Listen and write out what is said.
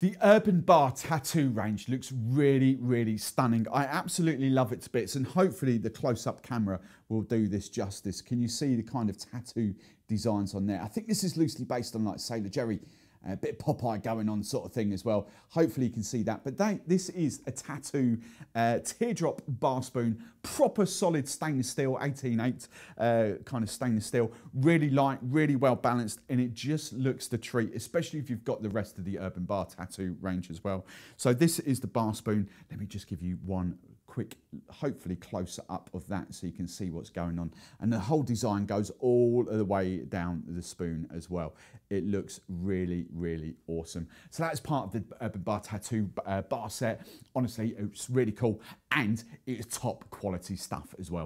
The Urban Bar tattoo range looks really, really stunning. I absolutely love it to bits and hopefully the close-up camera will do this justice. Can you see the kind of tattoo designs on there? I think this is loosely based on like Sailor Jerry a bit Popeye going on sort of thing as well. Hopefully you can see that. But this is a tattoo uh, teardrop bar spoon, proper solid stainless steel, 18.8 uh, kind of stainless steel. Really light, really well balanced, and it just looks the treat, especially if you've got the rest of the Urban Bar tattoo range as well. So this is the bar spoon. Let me just give you one quick, hopefully closer up of that so you can see what's going on. And the whole design goes all the way down the spoon as well. It looks really, really awesome. So that's part of the Urban Bar Tattoo uh, bar set. Honestly, it's really cool and it's top quality stuff as well.